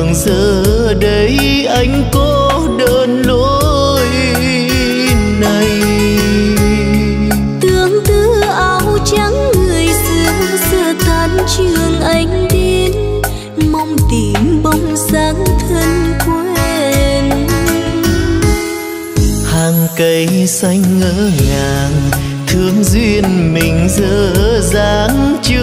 đường giờ đây anh cô đơn lối này. Tương tư áo trắng người xưa xưa tan trường anh đến. Mong tìm bóng dáng thân quen. Hàng cây xanh ngỡ ngàng thương duyên mình dở dáng chưa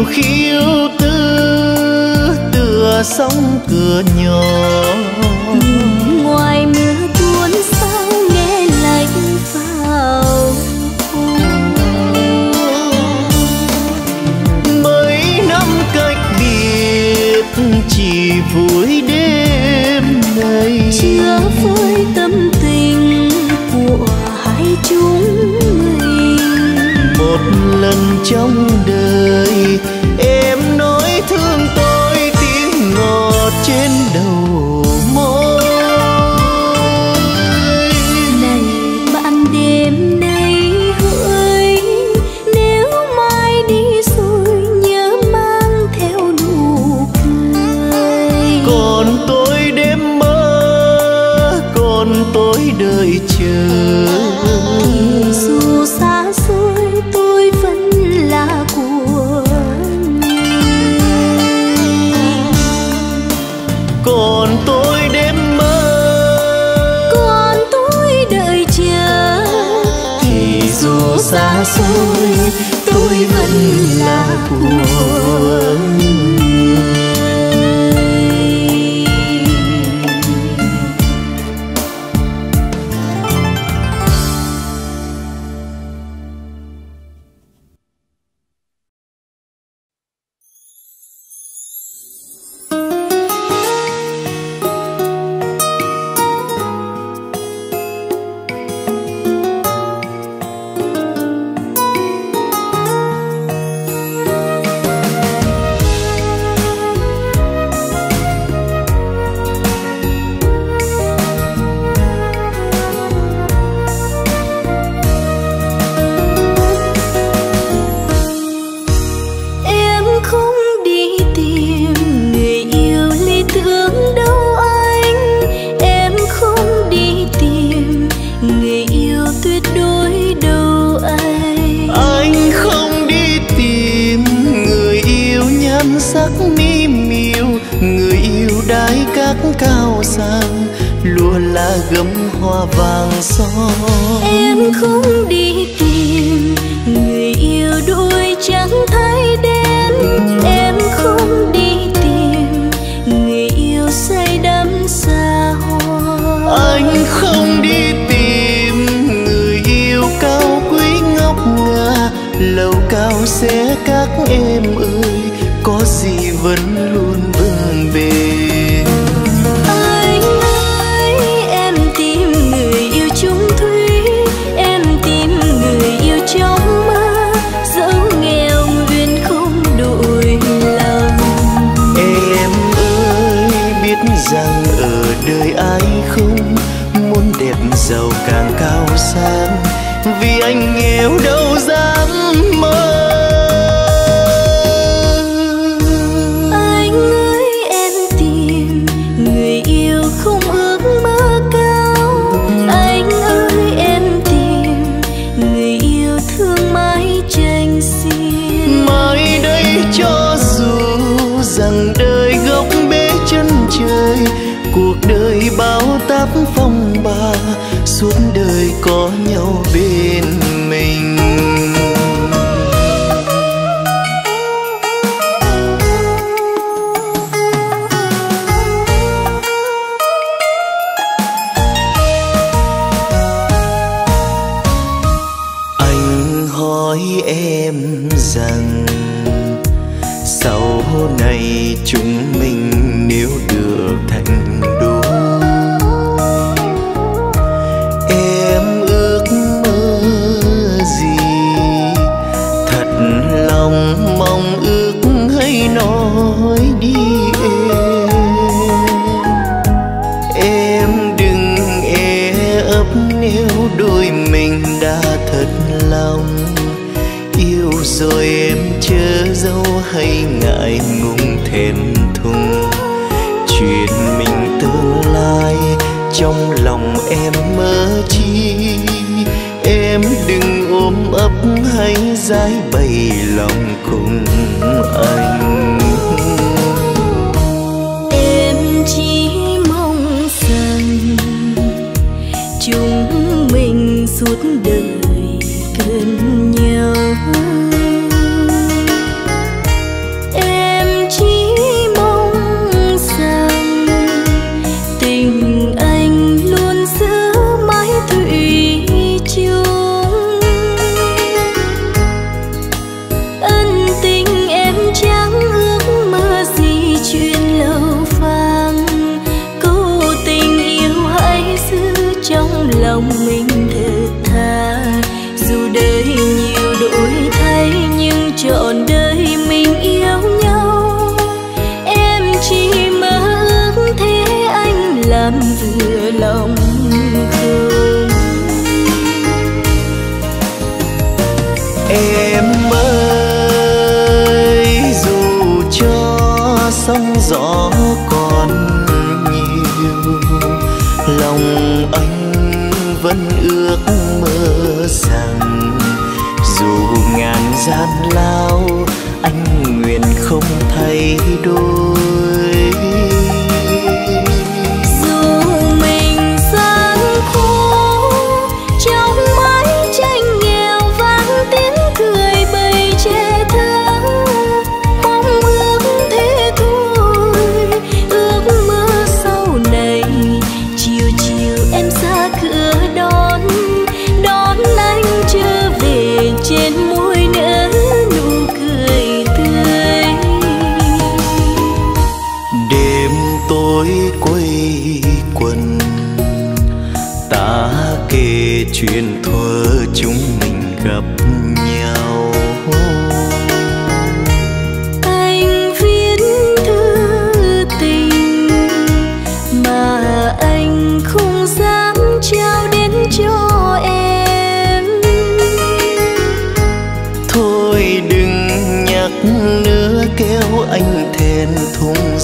điều khiêu tư tựa sóng cửa nhỏ ngoài mưa tuôn sao nghe lạnh vào mấy năm cách biệt chỉ vui đêm nay. chưa vui trong đời. là của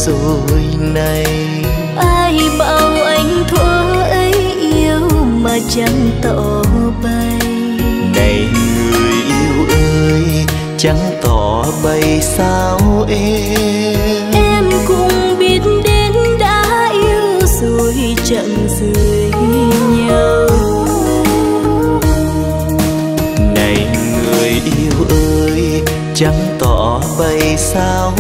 rồi này. Ai bảo anh thua ấy yêu mà chẳng tỏ bay này người yêu ơi chẳng tỏ bay sao em? Em cũng biết đến đã yêu rồi chẳng rời nhau. Này người yêu ơi chẳng tỏ bay sao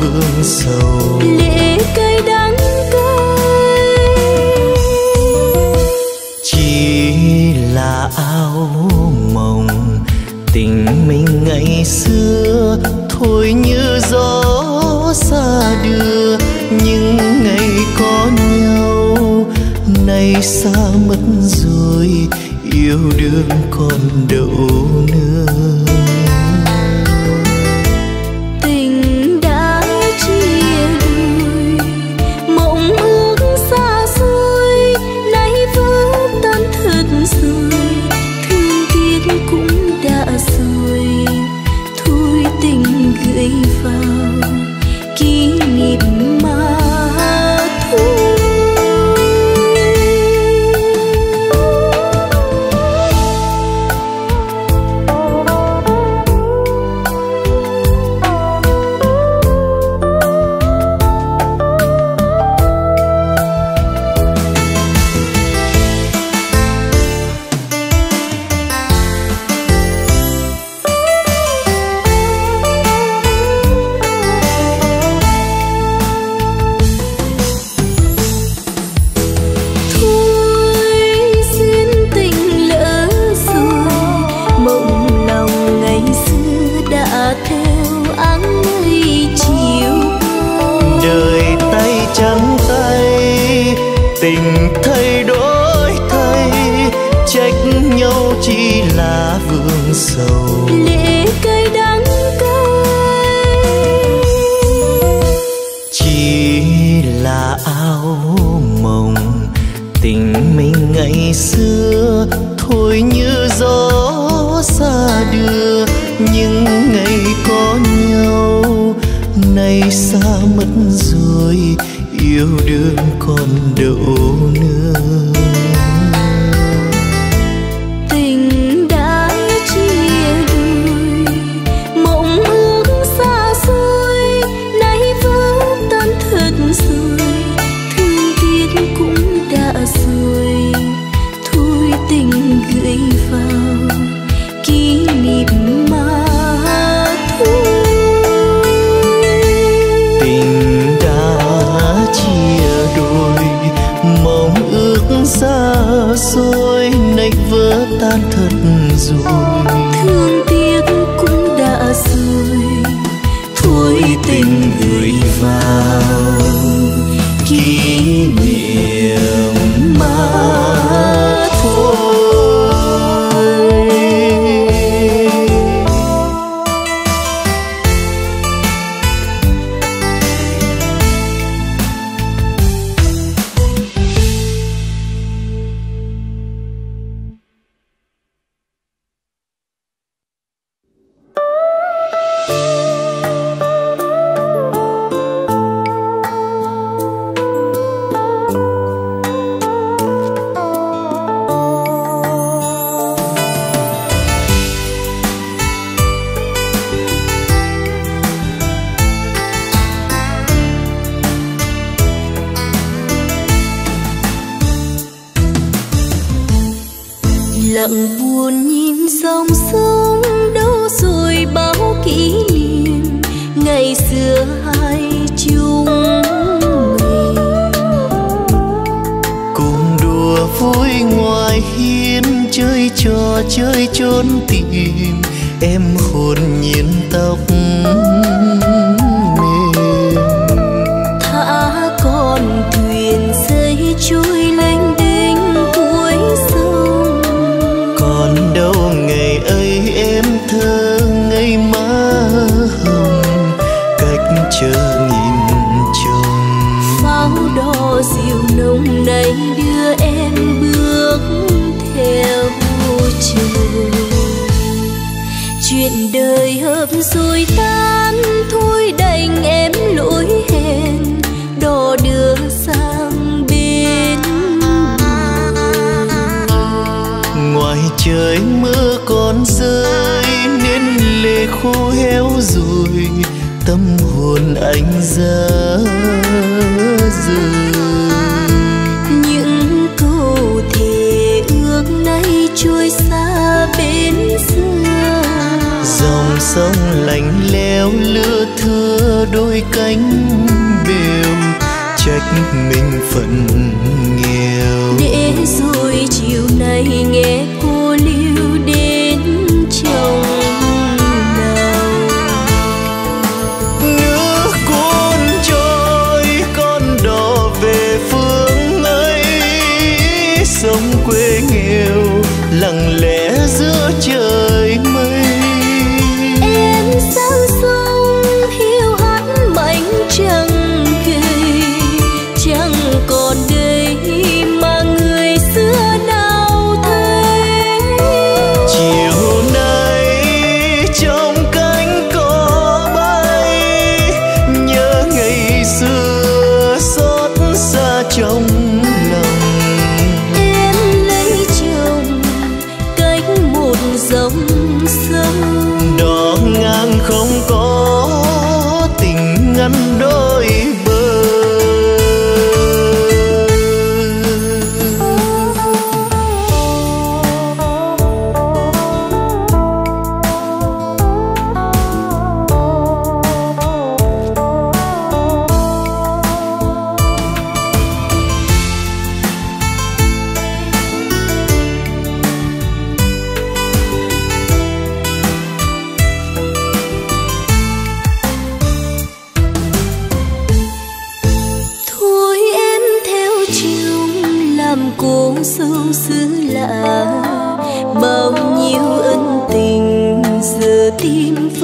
vương sầu. Lệ cây đắng cay. Chỉ là ao mộng tình mình ngày xưa thôi như gió xa đưa. Những ngày có nhau nay xa mất rồi yêu đương còn đâu.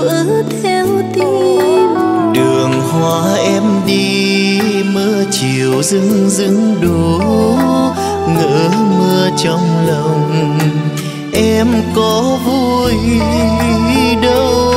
vỡ theo tim. Đường hoa em đi, mưa chiều rưng rưng đổ. Ngỡ mưa trong lòng em có vui đâu.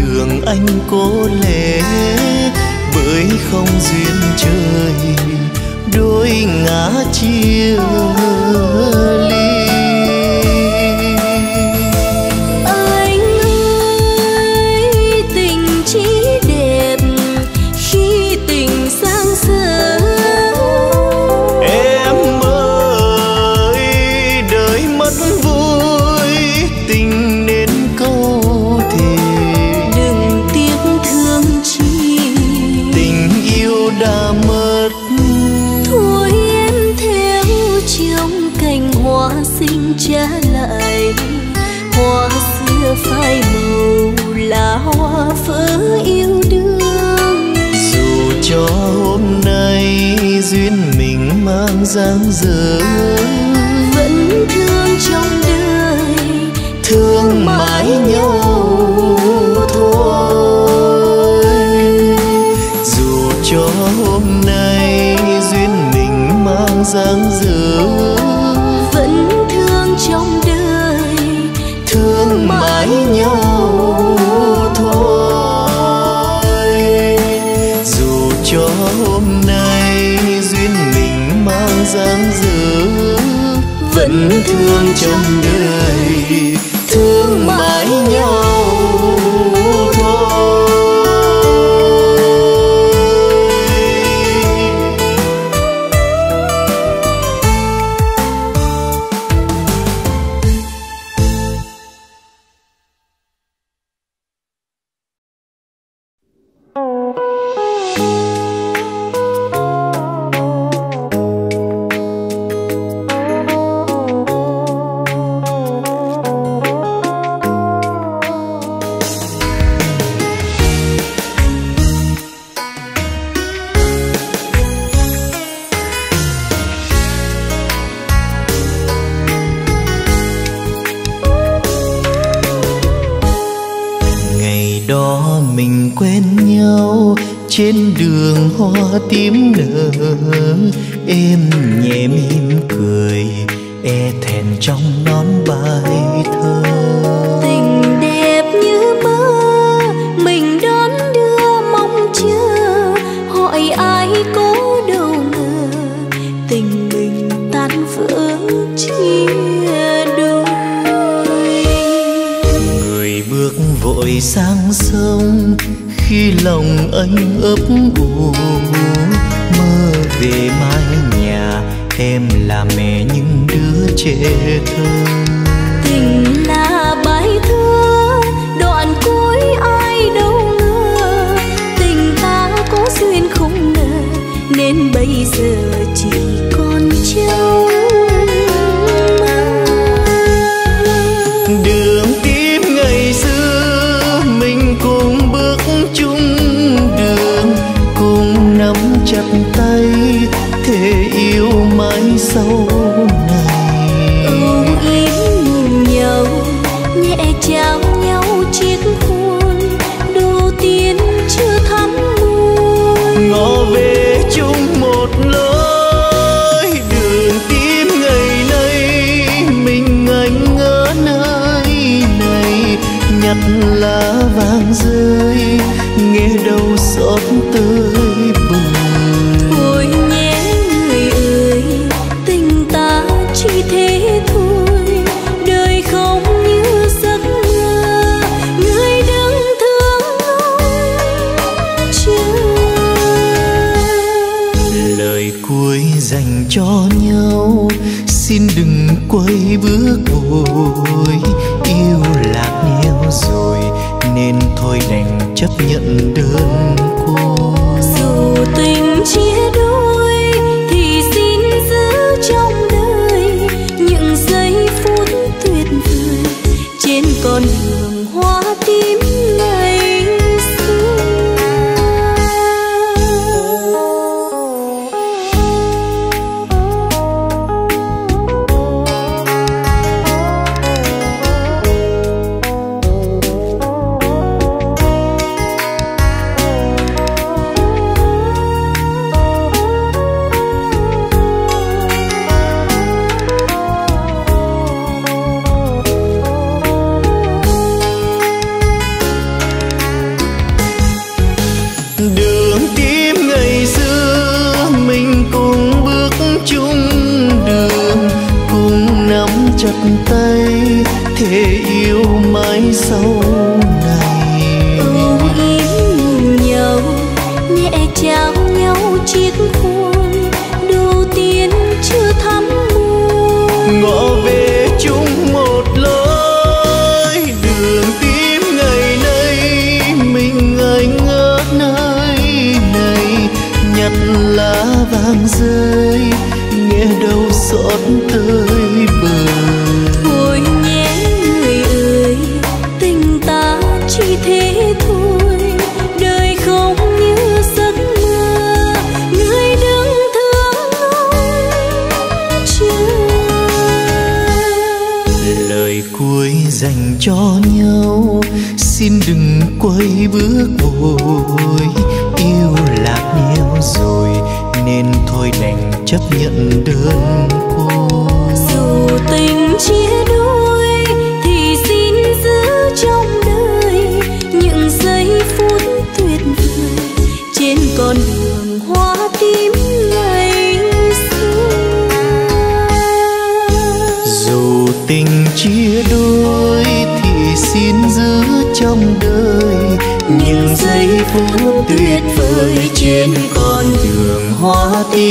đường anh cố lệ bởi không duyên trời đôi ngã chia ly sáng giờ đứa trẻ chấp nhận đơn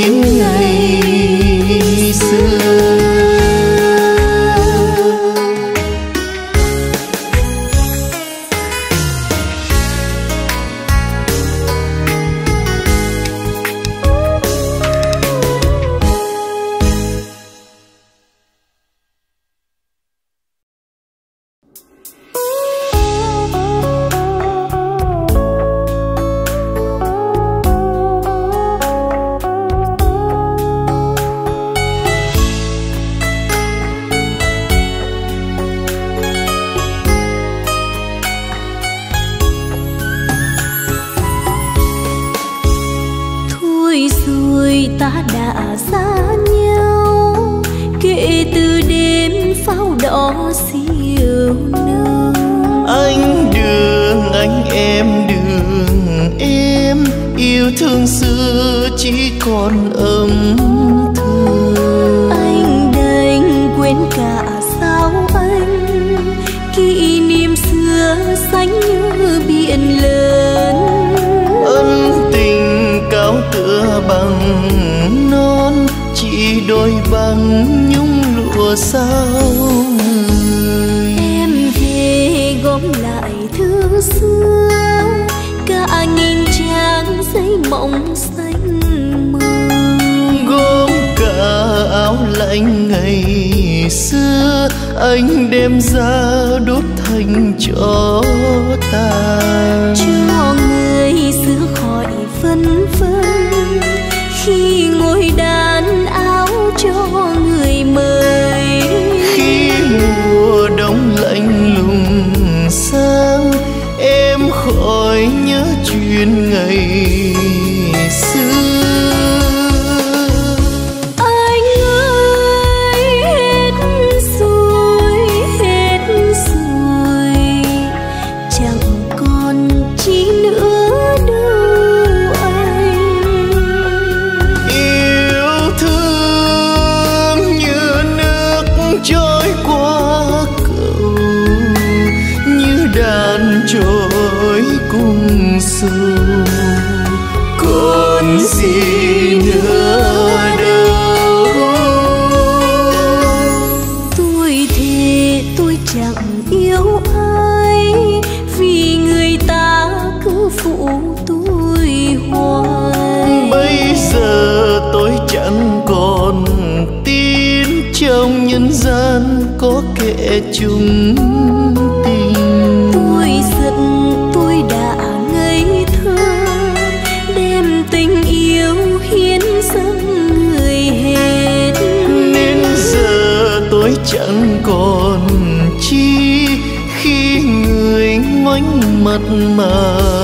hoa còn chi khi người ngoảnh mặt mà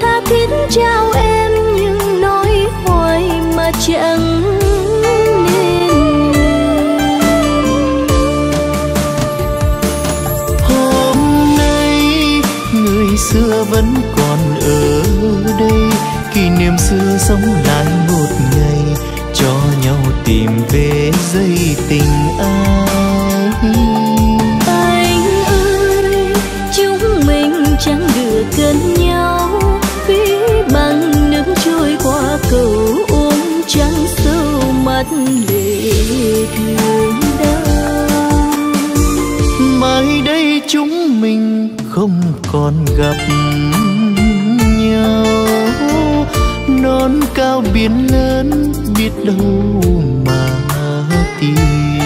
tha thiết trao em những nói hoài mà chẳng nên. Hôm nay người xưa vẫn còn ở đây, kỷ niệm xưa sống lại thương đau mai đây chúng mình không còn gặp nhau. Non cao biển lớn biết đâu mà tìm.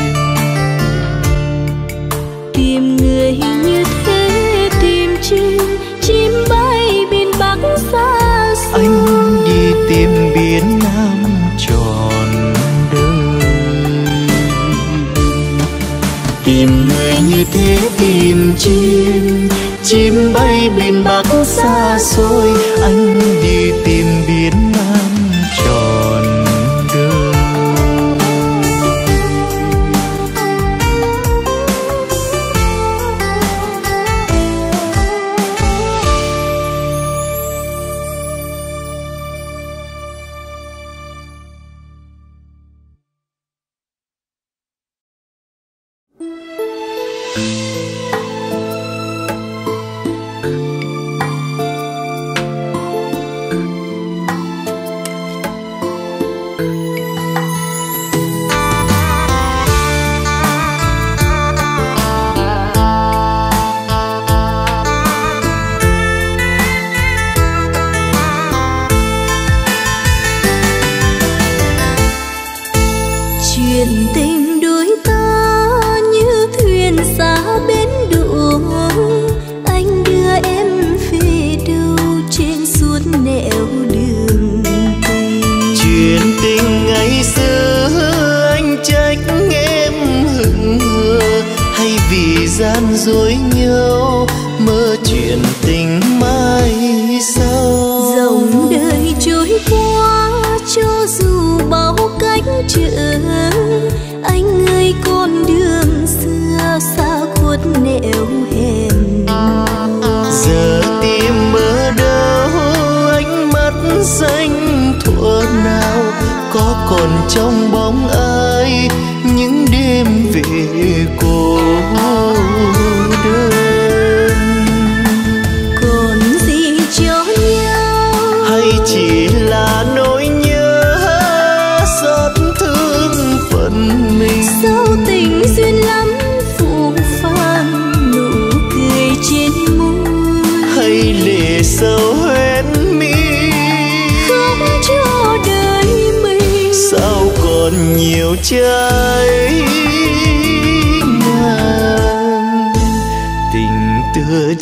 xa xôi.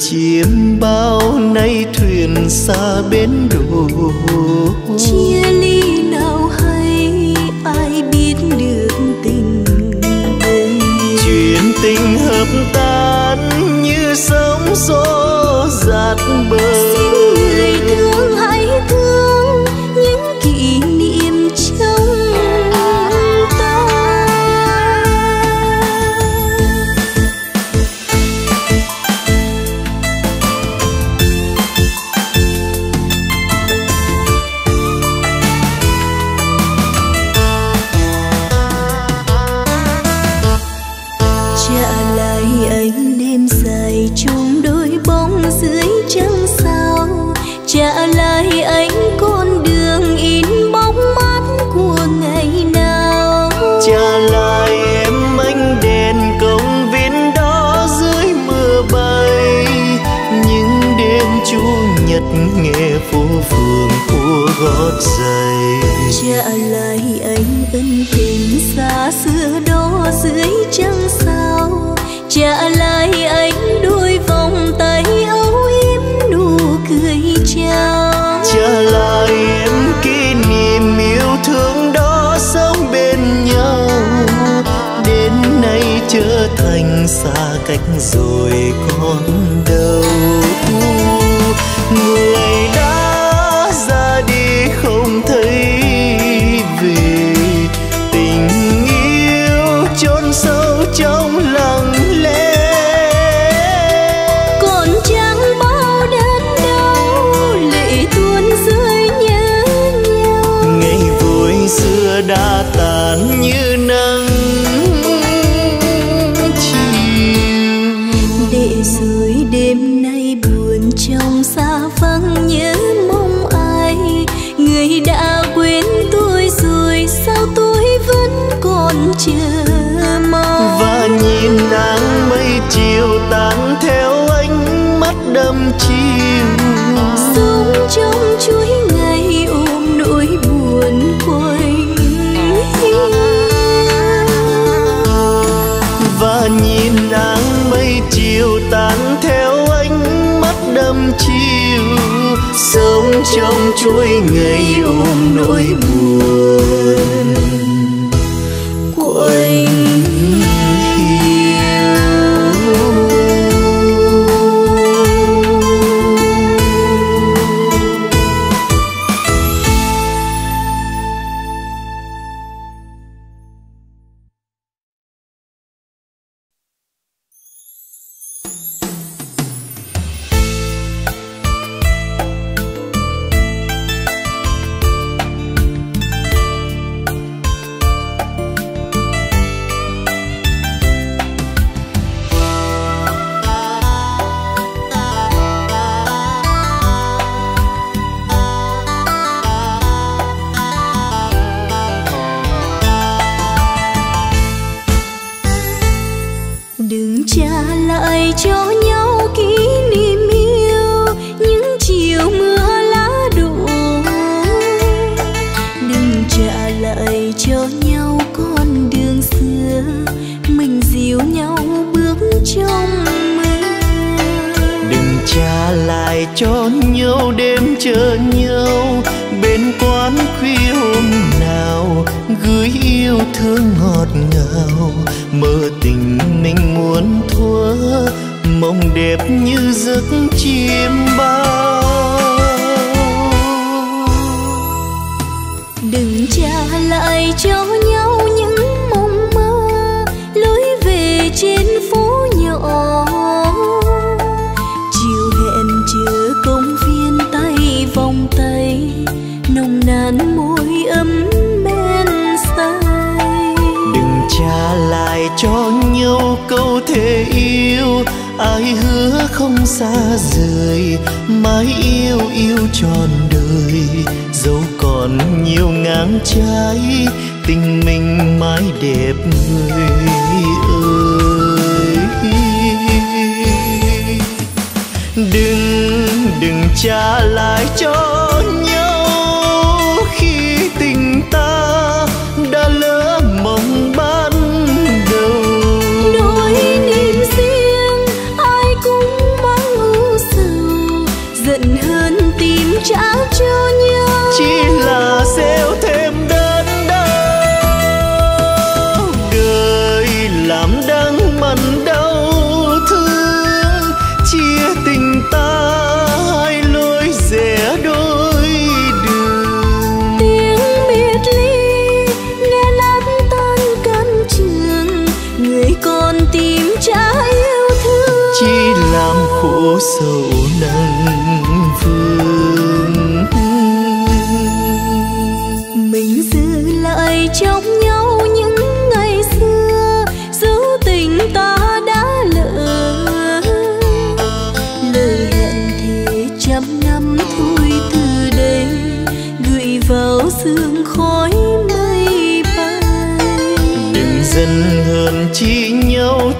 chiêm bao nay thuyền xa bến đồ chia ly nào hay ai biết được tình đây chuyện tình hợp tan như sóng gió giạt bờ. looks sống trong chuỗi ngày ôm nỗi buồn. chờ nhau bên quán khuya hôm nào, gửi yêu thương ngọt ngào. Mơ tình mình muốn thua, mộng đẹp như giấc chiêm bao. Đừng trả lại cho ai hứa không xa rời, mãi yêu yêu trọn đời. Dẫu còn nhiều ngang trái, tình mình mãi đẹp người ơi. Đừng đừng trả lại cho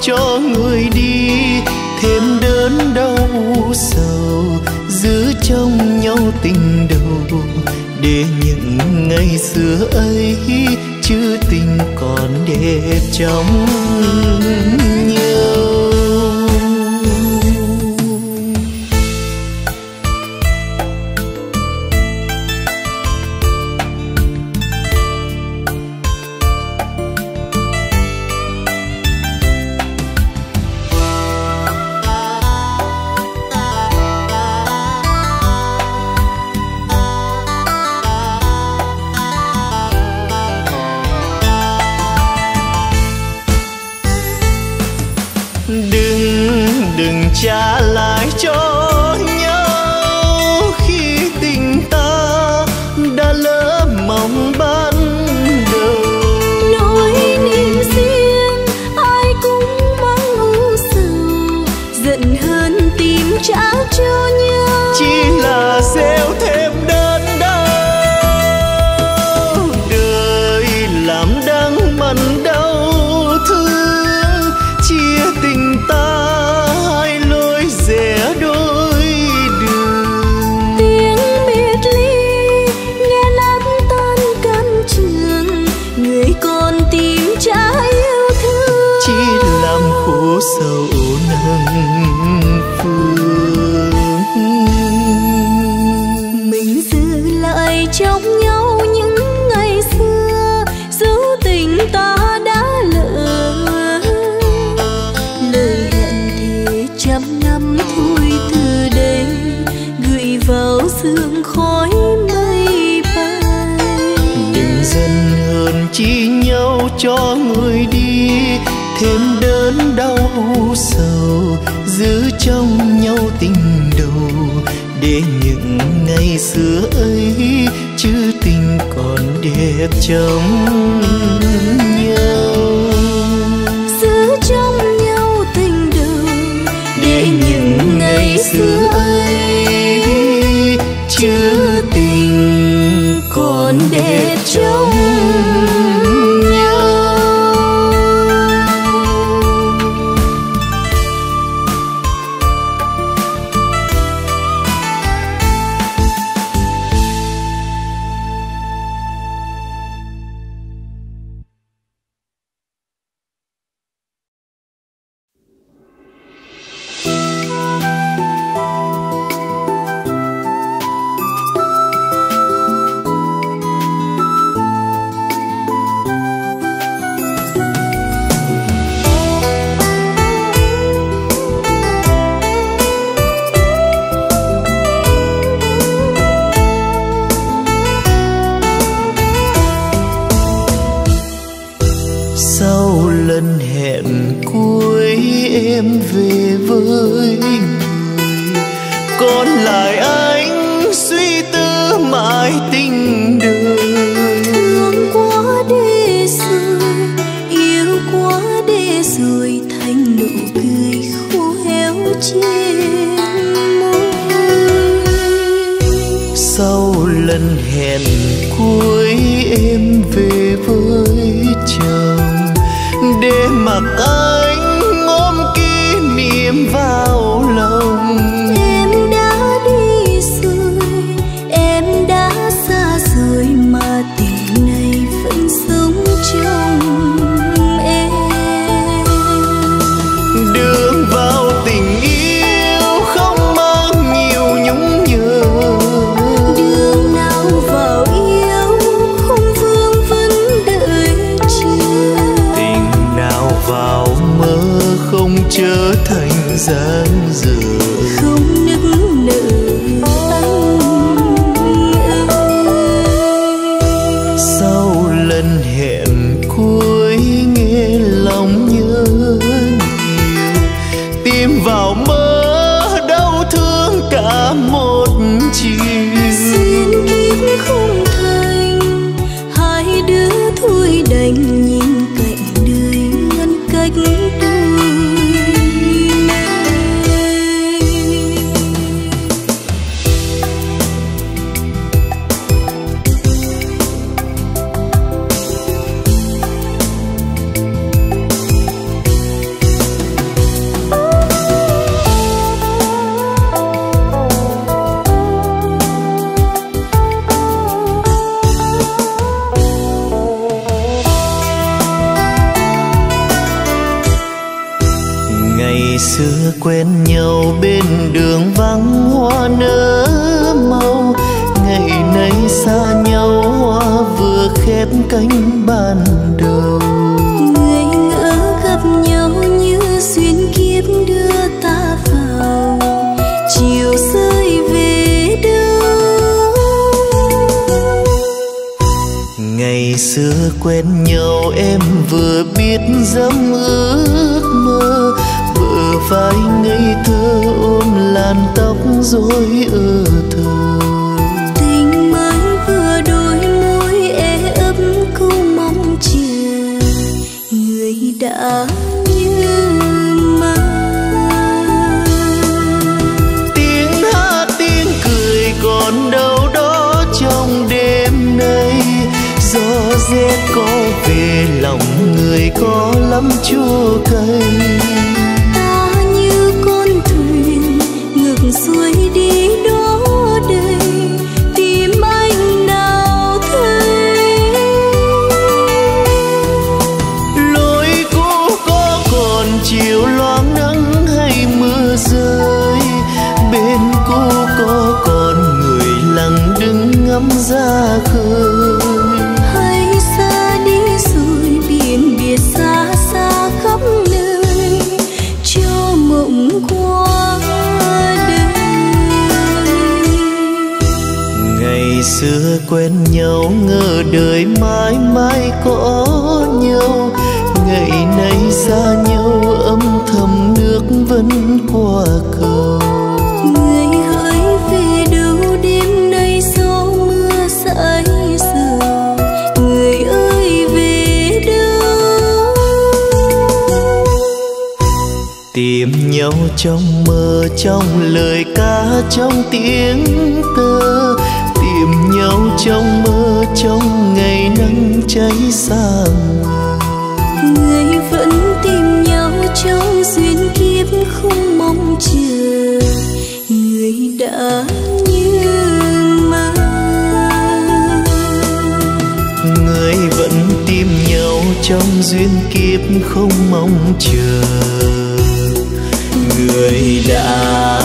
cho người đi, thêm đớn đau sầu, giữ trong nhau tình đầu. Để những ngày xưa ấy chứ tình còn đẹp trong đừng đừng trả lại giữ trong nhau tình đầu để những ngày xưa ấy chứ tình còn đẹp trong nhau. Giữ trong nhau tình đầu để những ngày xưa ấy chứ tình còn đẹp trong đã như mơ. Người vẫn tìm nhau trong duyên kiếp không mong chờ. Người đã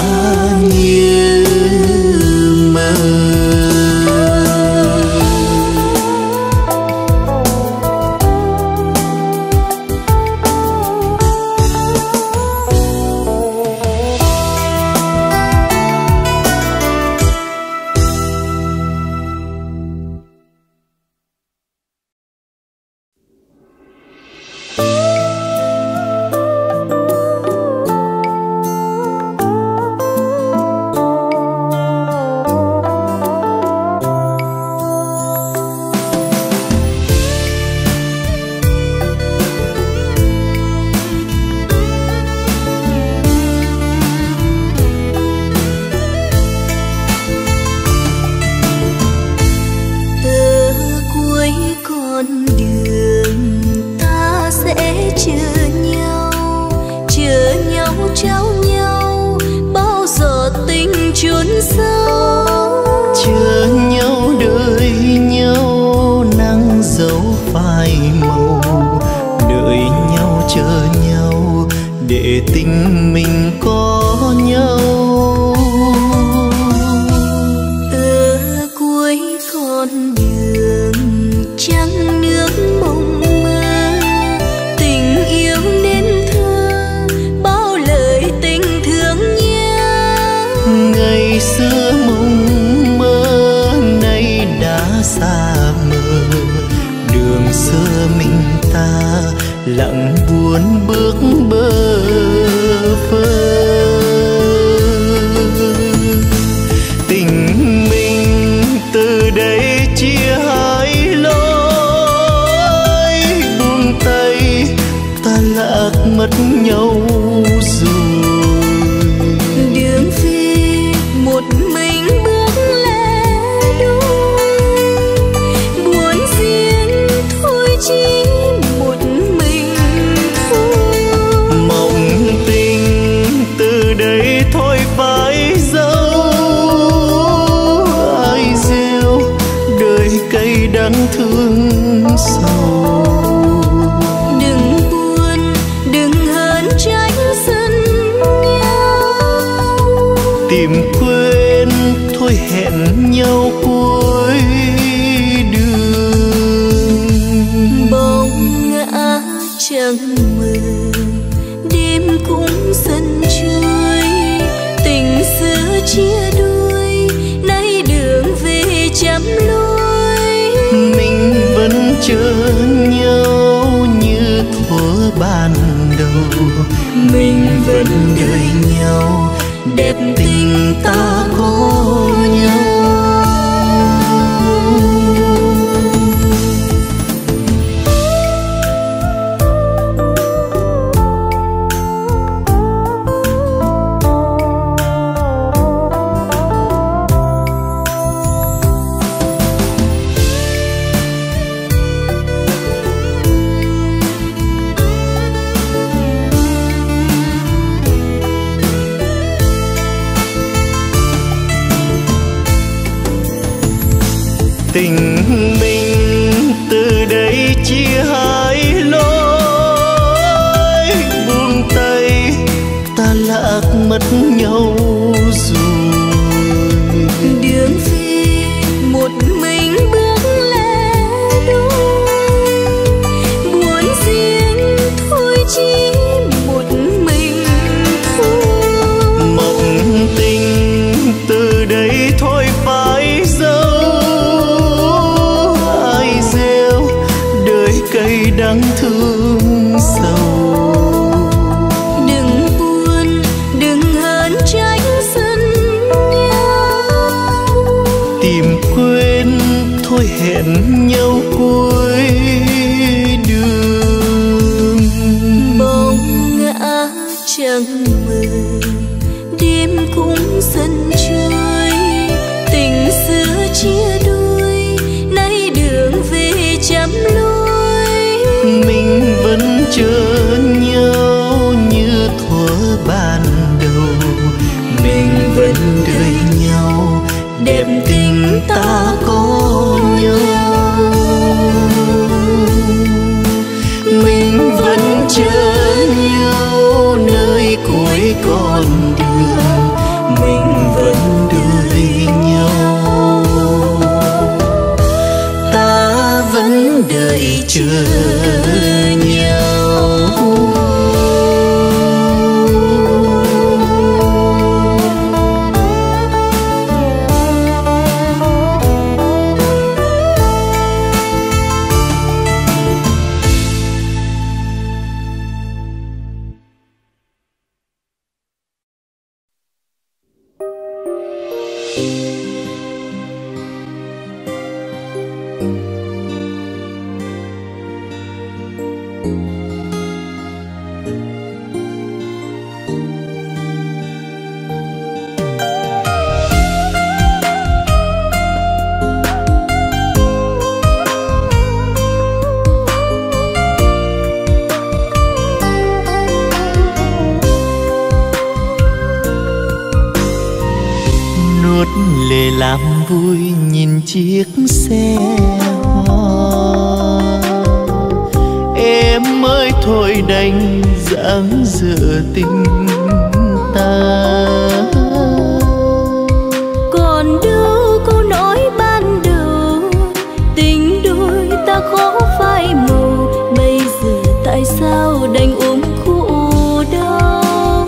sao đành ôm khổ đau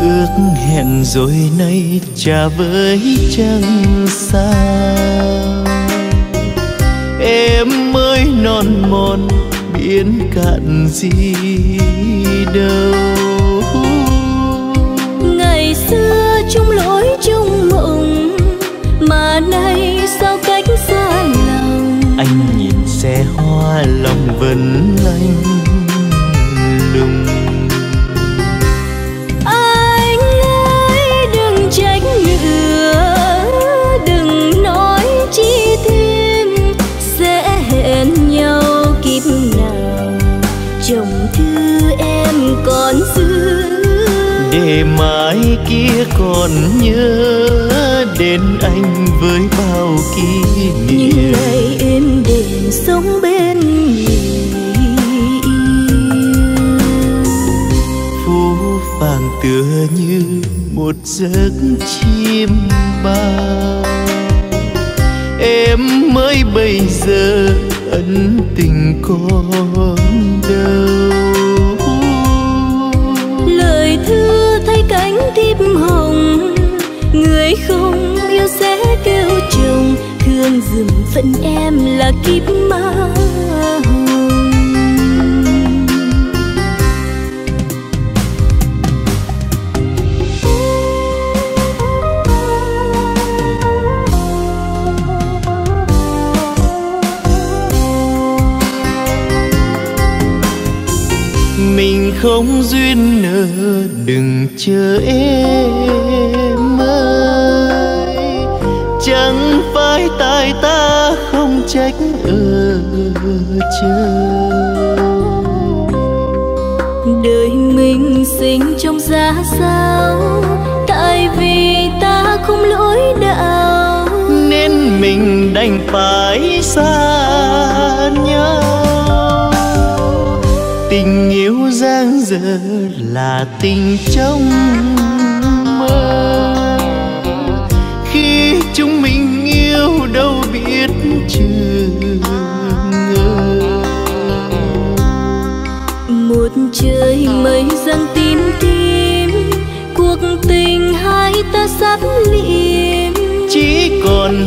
ước hẹn rồi nay trả với chẳng sao em ơi non mòn biển cạn gì đâu. Ngày xưa chung lối chung mộng mà nay sao cách xa lòng? Anh xe hoa lòng vẫn lanh lùng anh ơi đừng trách nữa đừng nói chi thêm. Sẽ hẹn nhau kiếp nào chồng thư em còn giữ để mai kia còn nhớ đến anh với bao kỷ những niệm ngày êm như một giấc chim bao em mới bây giờ ân tình còn đâu. Lời thư thay cánh thiếp hồng, người không yêu sẽ kêu chồng. Thương dừng phận em là kiếp ma không duyên nợ đừng chờ em ơi. Chẳng phải tại ta không trách ở chờ đời mình sinh trong giá sao tại vì ta không lối đạo. Nên mình đành phải xa nhau. Tình yêu giang dở là tình trong mơ. Khi chúng mình yêu đâu biết chừng ngờ. Một trời mây răng tím tím cuộc tình hai ta sắp liệm chỉ còn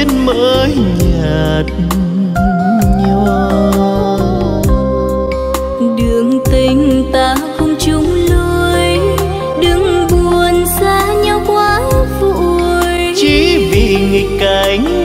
duyên mới nhạt nhòa. Đường tình ta không chung lối đừng buồn xa nhau quá vui chỉ vì nghịch cảnh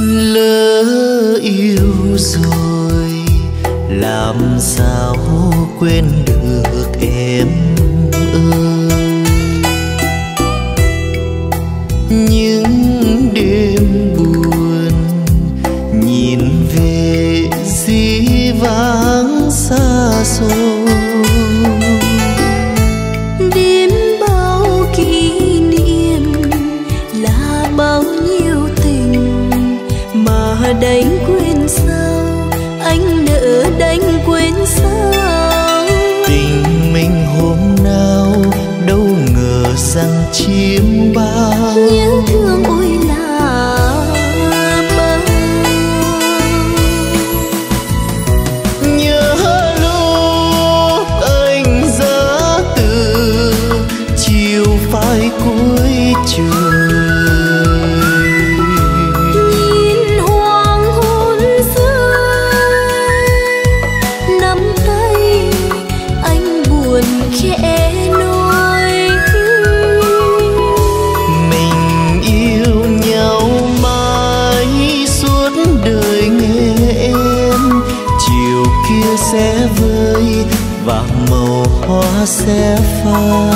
lỡ yêu rồi làm sao quên được? careful.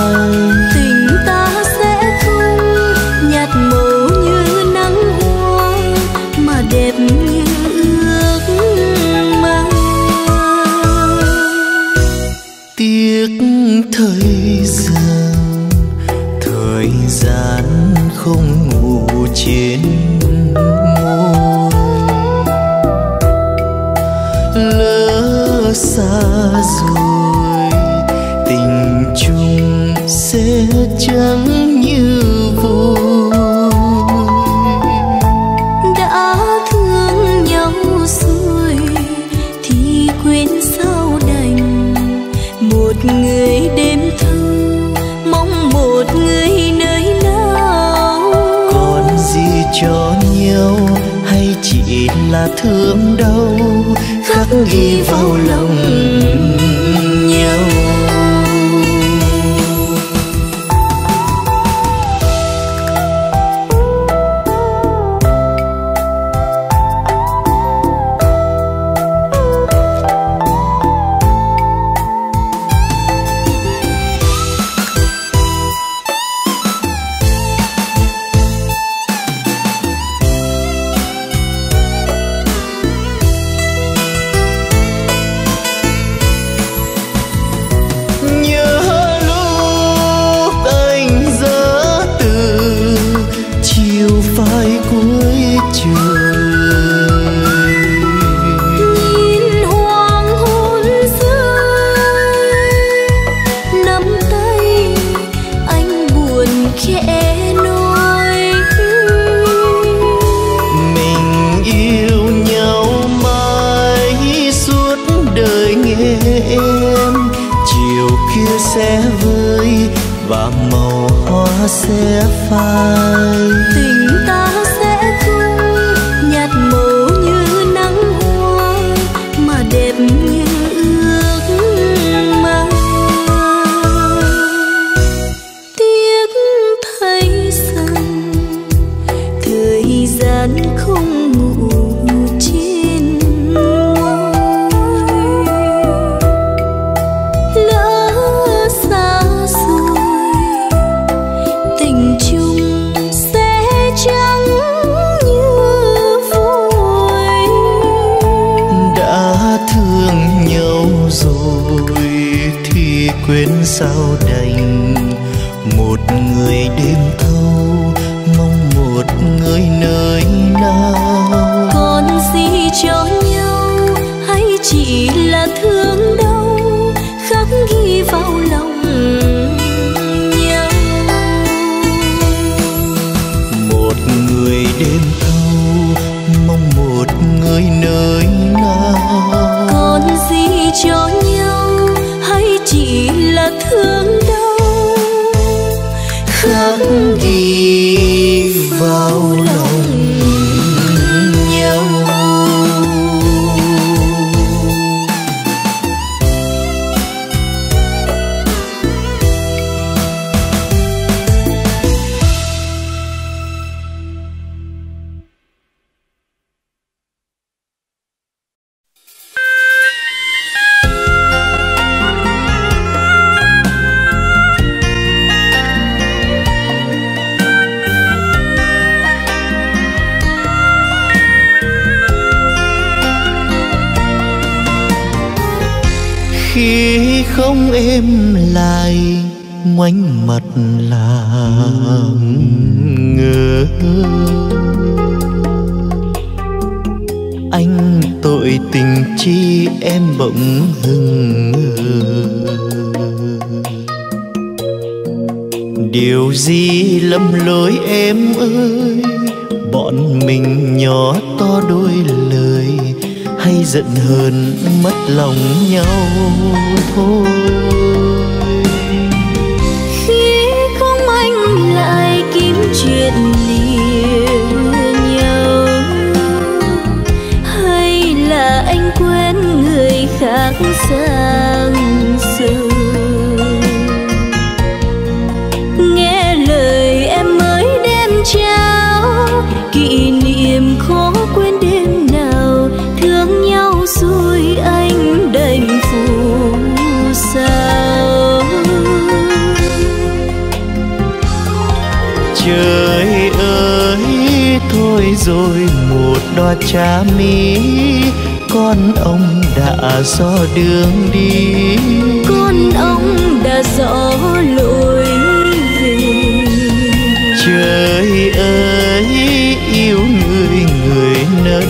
sẽ vơi và màu hoa sẽ phai. tình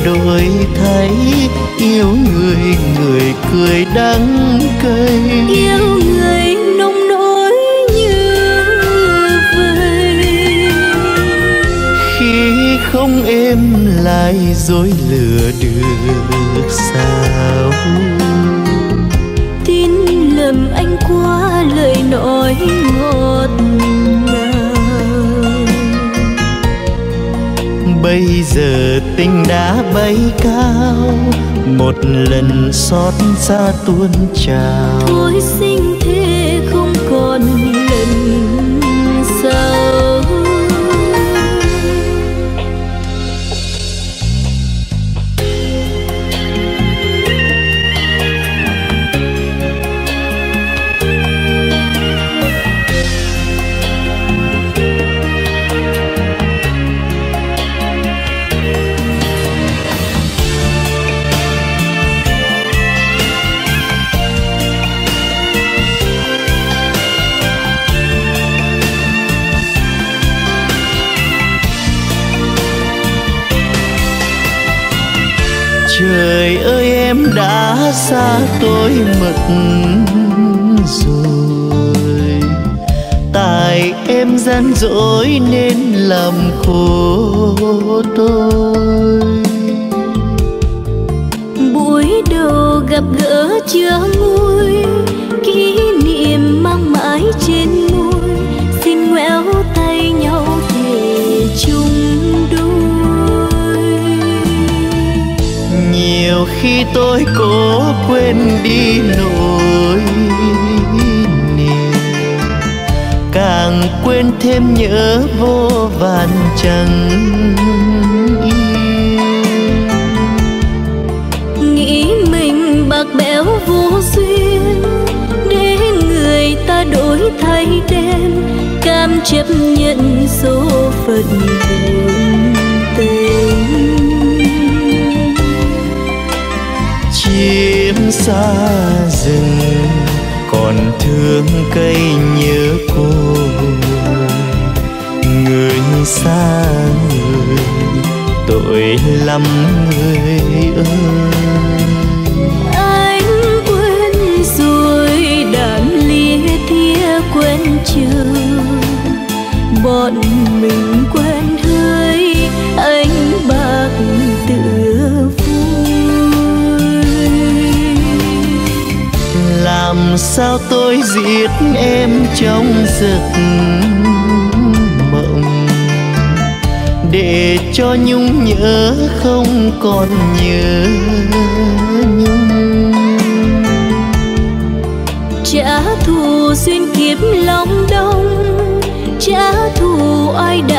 đôi thấy yêu người người cười đắng cay. Yêu người nông nỗi như vậy. Khi không em lại dối lừa được sao? bây giờ tình đã bay cao một lần xót xa tuôn trào. Thôi xin em đã xa tôi mất rồi. Tại em gian dối nên làm khổ tôi. Buổi đầu gặp gỡ chưa nguôi khi tôi cố quên đi nỗi niềm. Càng quên thêm nhớ vô vàn chẳng nghĩ mình bạc bẽo vô duyên, để người ta đổi thay đen cam chấp nhận số phận buồn xa rừng còn thương cây nhớ cô người xa người, tội lắm người ơi. Anh quên rồi, đàn lia thia quên chưa? Bọn mình làm sao tôi giết em trong giấc mộng? Để cho nhung nhớ không còn nhớ nhung. Trả thù xuyên kiếp lòng đông, trả thù ai đã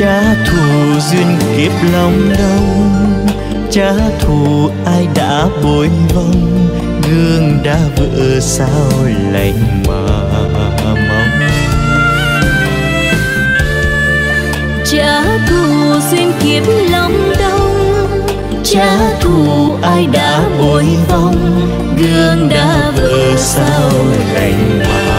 trả thù duyên kiếp lòng đông. Trả thù ai đã bồi vong. Gương đã vỡ sao lành mà mong. Trả thù duyên kiếp lòng đông. Trả thù ai đã bồi vong. Gương đã vỡ sao lành mà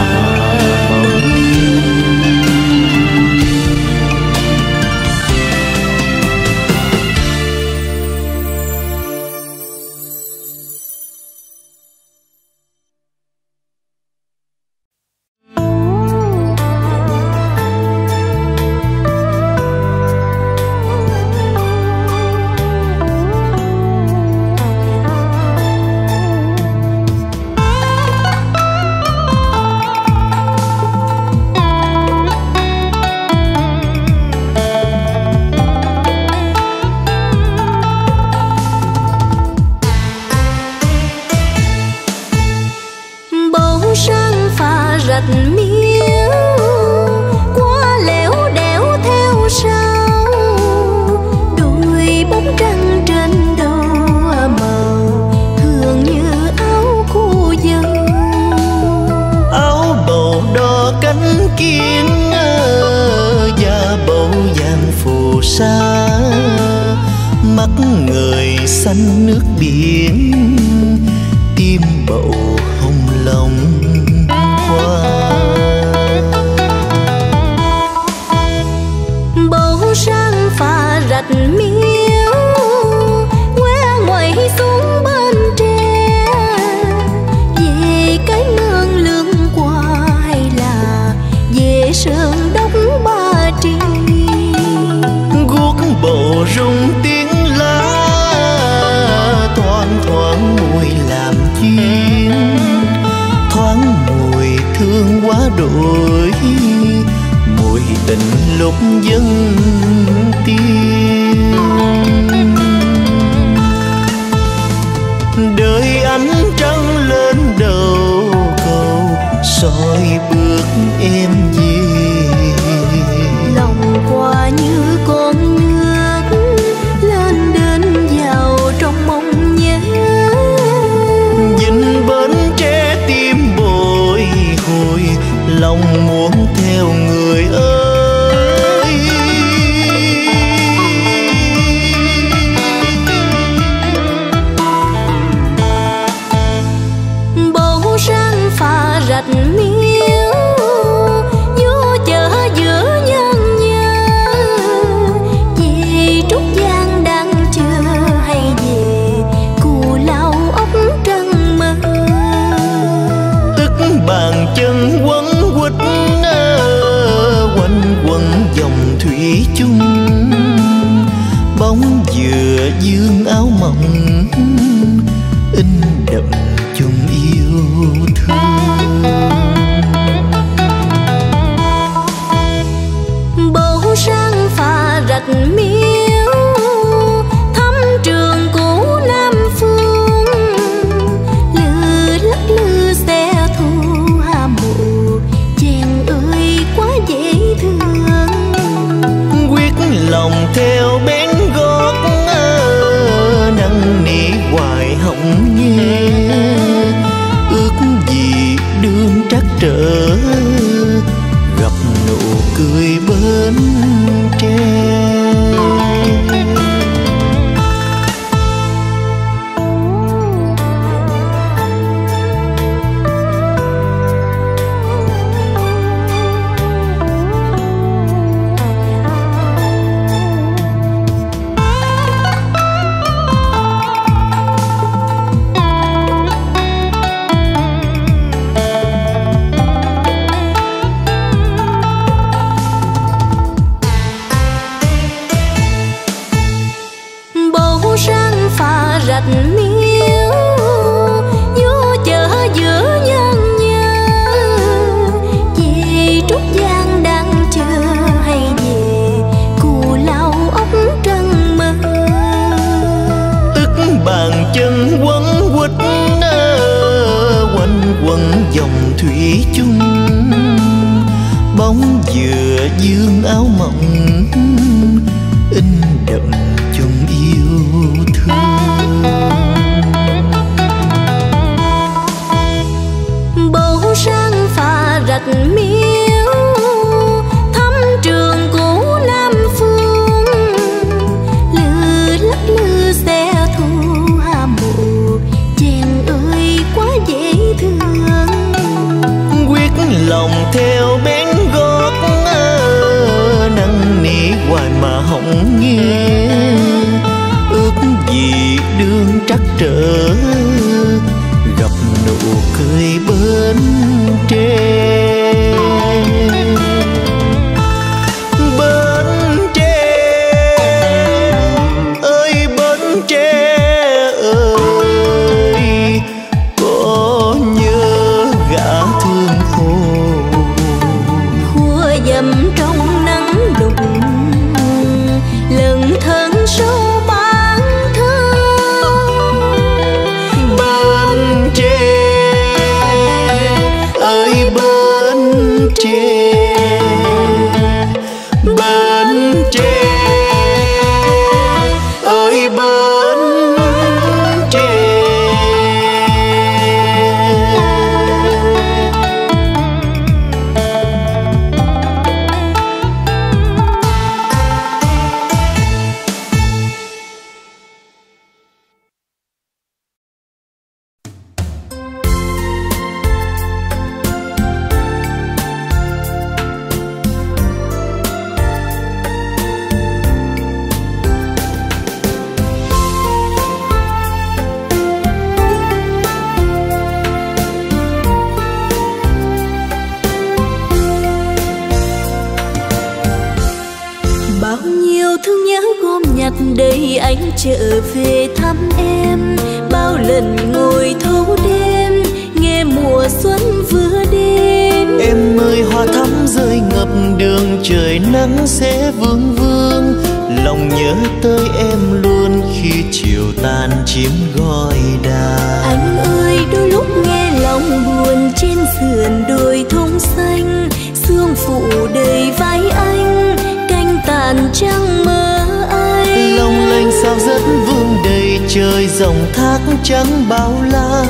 trời nắng sẽ vương vương. Lòng nhớ tới em luôn khi chiều tan chiếm gọi đàn. Anh ơi đôi lúc nghe lòng buồn trên sườn đồi thông xanh. Sương phủ đầy vai anh canh tàn trăng mơ anh. Lòng lành sao rất vương đầy trời dòng thác trắng bao la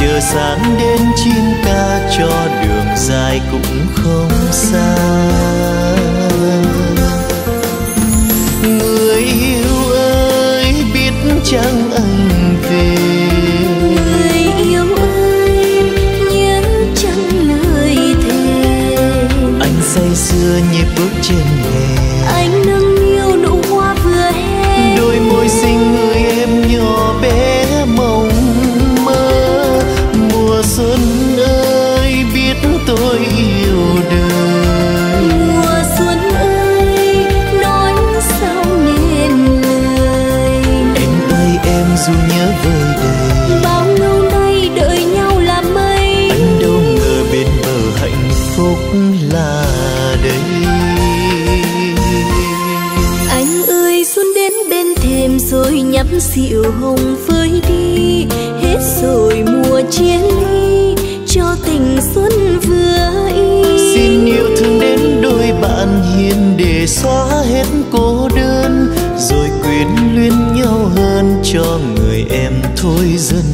chờ sáng đến chim ca cho đường dài cũng không xa. chiều hồng phơi đi. Hết rồi mùa chia ly cho tình xuân vừa y xin yêu thương đến đôi bạn hiền để xóa hết cô đơn rồi quyến luyến nhau hơn cho người em thôi dần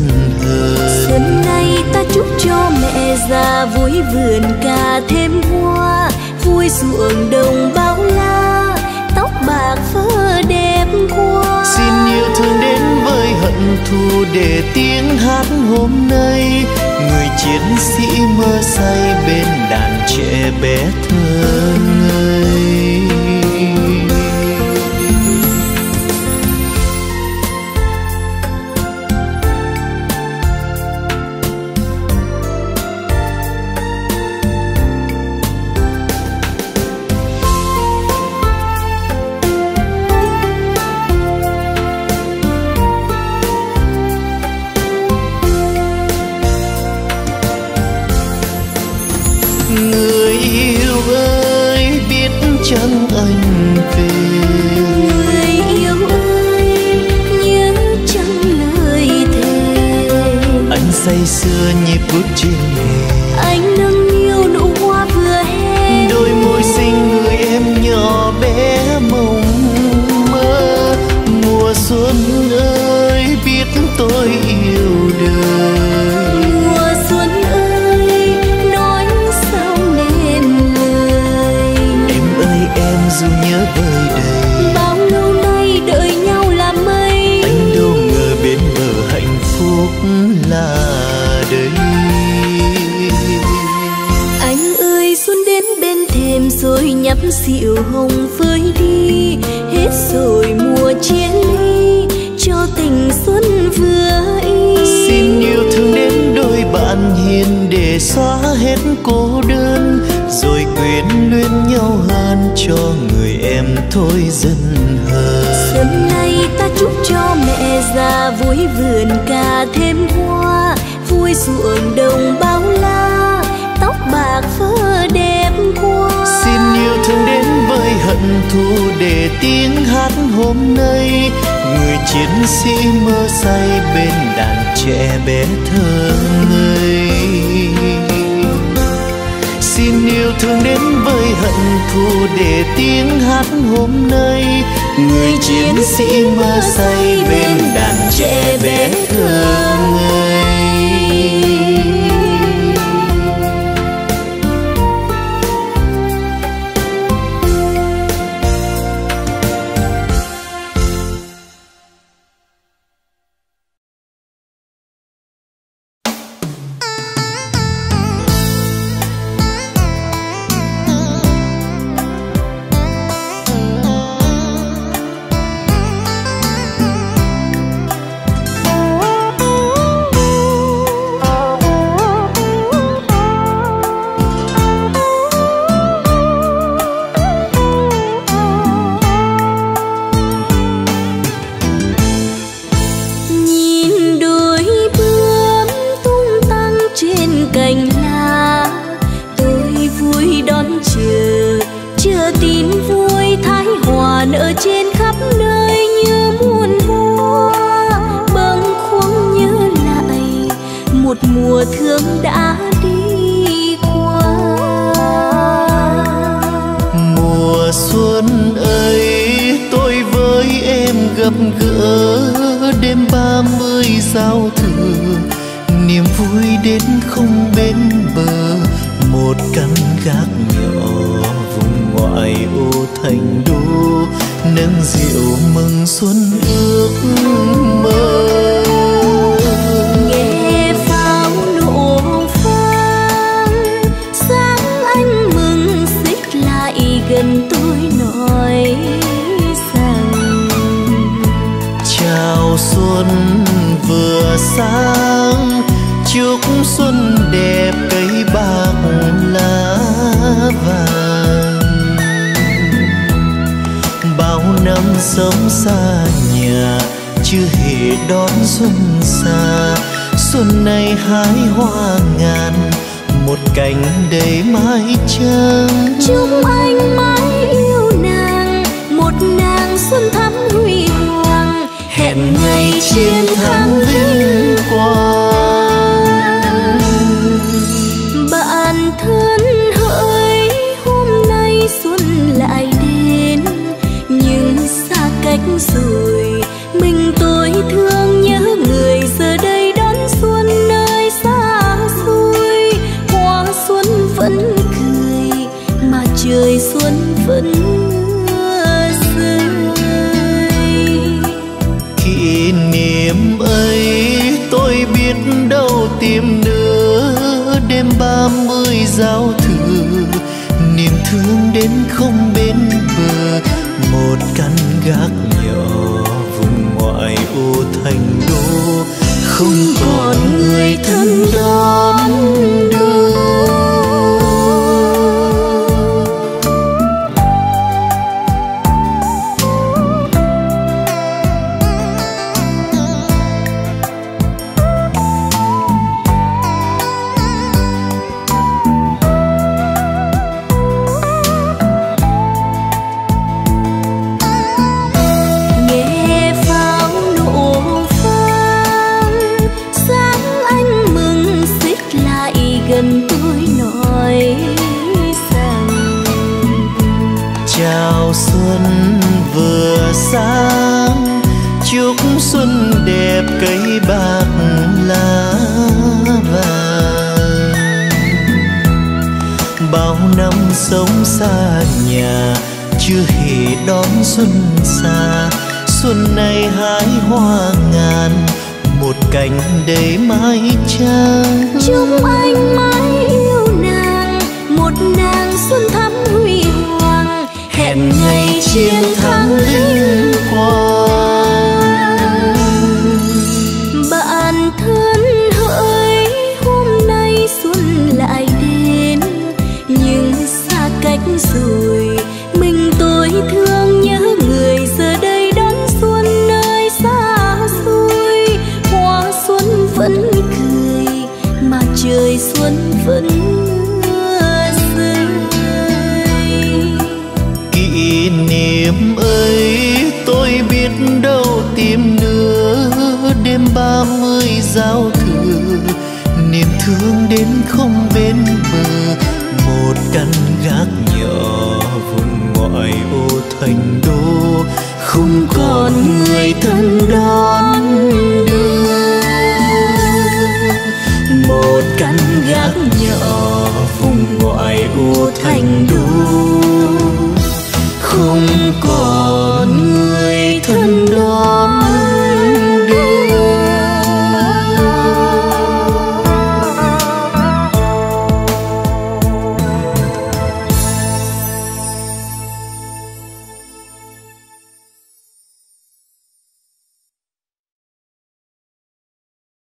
hơn xuân nay ta chúc cho mẹ già vui vườn cà thêm hoa vui ruộng đồng bao la tóc bạc phơ đẹp qua xin yêu thương đến thu để tiếng hát hôm nay. Người chiến sĩ mơ say bên đàn trẻ bé thơ ngây. 不见你。sĩ mơ say bên đàn trẻ bé thơ ngây. Xin yêu thương đến với hận thù để tiếng hát hôm nay. Người chiến sĩ mơ say bên đàn trẻ bé thơ ngây.